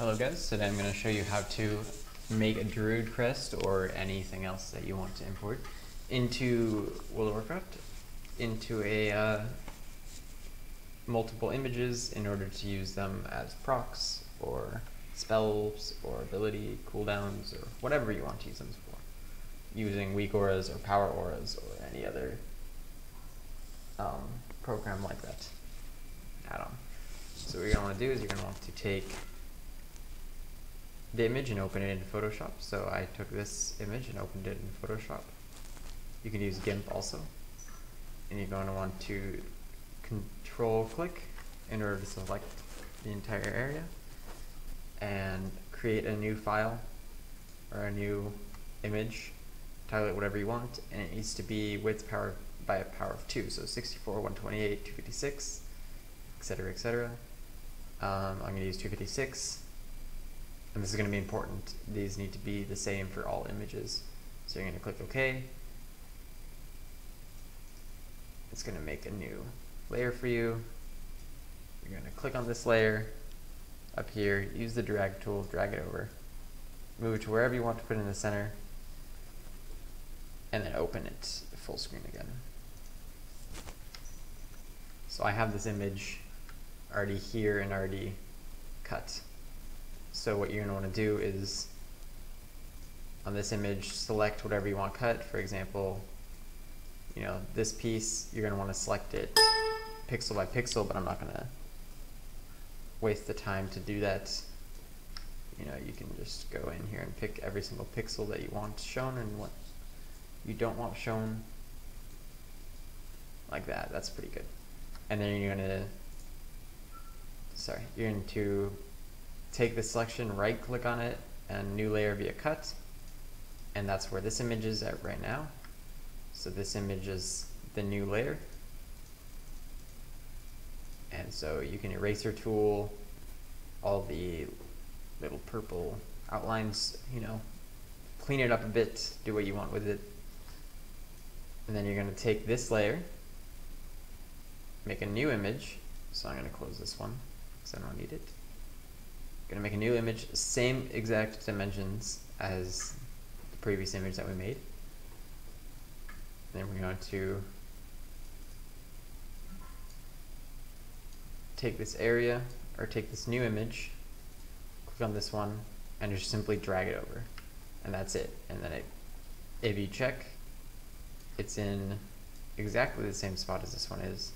Hello guys, today I'm going to show you how to make a druid crest or anything else that you want to import into World of Warcraft into a uh, multiple images in order to use them as procs or spells or ability cooldowns or whatever you want to use them for using weak auras or power auras or any other um, program like that add-on. So what you're going to want to do is you're going to want to take the image and open it in Photoshop. So I took this image and opened it in Photoshop. You can use GIMP also. And you're going to want to control click in order to select the entire area and create a new file or a new image, title it whatever you want, and it needs to be width power by a power of 2, so 64, 128, 256, etc., etc. Um, I'm going to use 256 and this is going to be important, these need to be the same for all images. So you're going to click OK. It's going to make a new layer for you. You're going to click on this layer up here, use the drag tool, drag it over, move it to wherever you want to put it in the center, and then open it full screen again. So I have this image already here and already cut. So what you're going to want to do is on this image, select whatever you want cut. For example, you know, this piece, you're going to want to select it pixel by pixel, but I'm not going to waste the time to do that. You know, you can just go in here and pick every single pixel that you want shown and what you don't want shown. Like that, that's pretty good. And then you're going to, sorry, you're going to take the selection, right click on it, and new layer via cut. And that's where this image is at right now. So this image is the new layer. And so you can eraser tool all the little purple outlines, you know, clean it up a bit, do what you want with it. And then you're going to take this layer, make a new image. So I'm going to close this one because I don't need it. Gonna make a new image, same exact dimensions as the previous image that we made. Then we're going to take this area, or take this new image, click on this one, and just simply drag it over. And that's it. And then it, if you check, it's in exactly the same spot as this one is.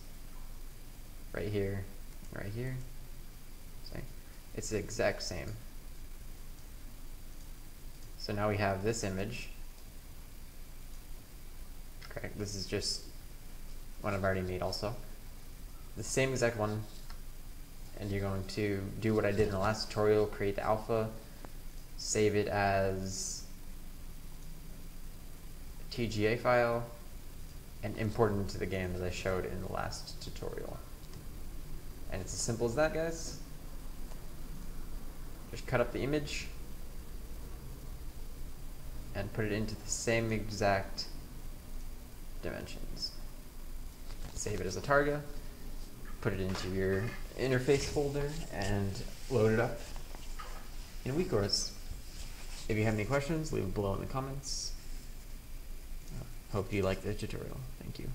Right here, right here. It's the exact same. So now we have this image. Okay, this is just one I've already made also. The same exact one, and you're going to do what I did in the last tutorial, create the alpha, save it as a TGA file, and import it into the game as I showed in the last tutorial. And it's as simple as that, guys. Just cut up the image and put it into the same exact dimensions. Save it as a Targa, put it into your interface folder, and load it up in WeakAuras. If you have any questions, leave it below in the comments. Hope you liked the tutorial. Thank you.